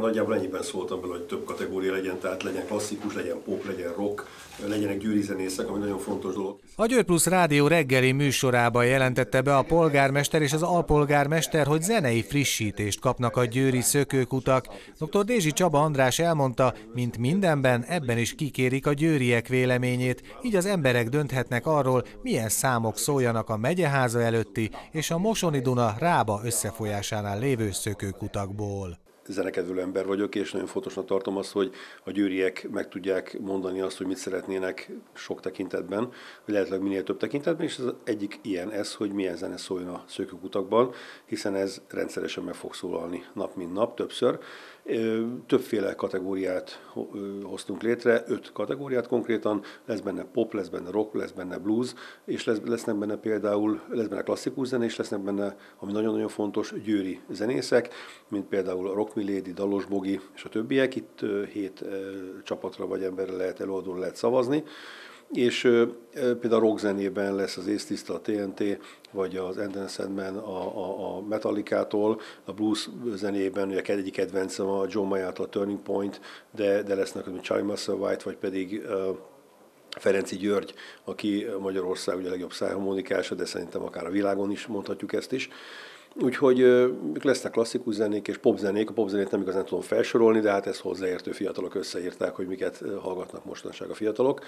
Nagyjából ennyiben szóltam bele, hogy több kategória legyen, tehát legyen klasszikus, legyen pop, legyen rock, legyenek győri zenészek, ami nagyon fontos dolog. A Győr Plusz Rádió reggeli műsorában jelentette be a polgármester és az alpolgármester, hogy zenei frissítést kapnak a győri szökőkutak. Dr. Dézsi Csaba András elmondta, mint mindenben, ebben is kikérik a győriek véleményét, így az emberek dönthetnek arról, milyen számok szóljanak a megyeháza előtti és a Mosoni Duna Rába összefolyásánál lévő szökőkutakból zenekedvő ember vagyok, és nagyon fontosnak tartom azt, hogy a győriek meg tudják mondani azt, hogy mit szeretnének sok tekintetben, vagy lehetőleg minél több tekintetben, és az egyik ilyen ez, hogy milyen zene szóljon a szökőkutakban, hiszen ez rendszeresen meg fog szólalni nap mint nap, többször. Többféle kategóriát hoztunk létre, öt kategóriát konkrétan, lesz benne pop, lesz benne rock, lesz benne blues, és lesz, lesznek benne például, lesz benne klasszikus zene, és lesznek benne, ami nagyon-nagyon fontos, győri zenészek, mint például Rock Milady, Dalos Bogi és a többiek. Itt hét csapatra vagy emberre lehet előadóra lehet szavazni és például a rock zenében lesz az Észtiszta, a TNT, vagy az Enden Sandman a, a, a Metallicától, a blues zenében, ugye egyik kedvencem a John Mayer-tól a Turning Point, de, de lesznek, mint Charlie Muscle White, vagy pedig uh, Ferenci György, aki Magyarország ugye a legjobb szájharmonikása, de szerintem akár a világon is mondhatjuk ezt is. Úgyhogy lesznek klasszikus zenék és popzenék. A popzenét nem igazán tudom felsorolni, de hát ezt hozzáértő fiatalok összeírták, hogy miket hallgatnak mostanság a fiatalok.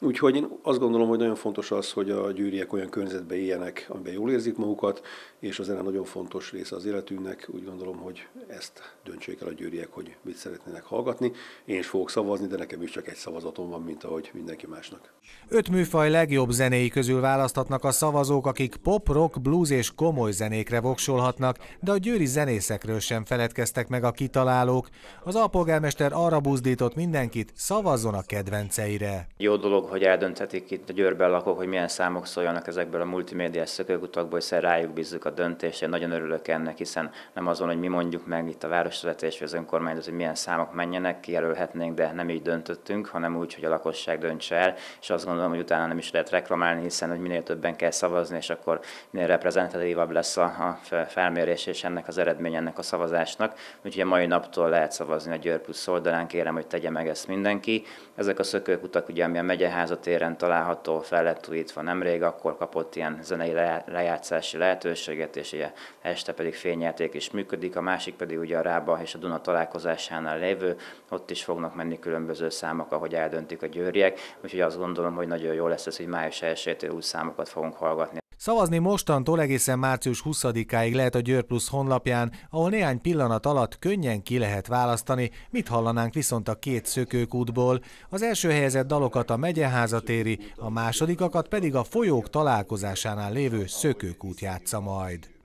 Úgyhogy én azt gondolom, hogy nagyon fontos az, hogy a gyűriek olyan környezetbe éljenek, amiben jól érzik magukat, és az zene nagyon fontos része az életünknek. Úgy gondolom, hogy ezt döntsék el a gyűriek, hogy mit szeretnének hallgatni. Én is fogok szavazni, de nekem is csak egy szavazatom van, mint ahogy mindenki másnak. Öt műfaj legjobb zenéi közül választhatnak a szavazók, akik pop, rock, blues és komoly zenékre voksol tapsolhatnak, de a győri zenészekről sem feledkeztek meg a kitalálók. Az alpolgármester arra buzdított mindenkit, szavazzon a kedvenceire. Jó dolog, hogy eldönthetik itt a Győrben lakók, hogy milyen számok szóljanak ezekből a multimédiás szökőkutakból, hiszen rájuk bízzuk a döntést. Én nagyon örülök ennek, hiszen nem azon, hogy mi mondjuk meg itt a városvezetés vagy az önkormányzat, hogy milyen számok menjenek, kijelölhetnénk, de nem így döntöttünk, hanem úgy, hogy a lakosság döntse el, és azt gondolom, hogy utána nem is lehet reklamálni, hiszen hogy minél többen kell szavazni, és akkor minél reprezentatívabb lesz a felmérés és ennek az eredmény ennek a szavazásnak. Úgyhogy a mai naptól lehet szavazni a Győr Plusz oldalán, kérem, hogy tegye meg ezt mindenki. Ezek a szökőkutak, ugye, ami a megyeháza téren található, fel lett újítva nemrég, akkor kapott ilyen zenei lejátszási lehetőséget, és ugye este pedig fényjáték is működik, a másik pedig ugye a Rába és a Duna találkozásánál lévő, ott is fognak menni különböző számok, ahogy eldöntik a győriek, úgyhogy azt gondolom, hogy nagyon jó lesz ez, hogy május 1-től új számokat fogunk hallgatni. Szavazni mostantól egészen március 20-áig lehet a Győr Plus honlapján, ahol néhány pillanat alatt könnyen ki lehet választani, mit hallanánk viszont a két szökőkútból. Az első helyezett dalokat a megyeháza téri, a másodikakat pedig a folyók találkozásánál lévő szökőkút játsza majd.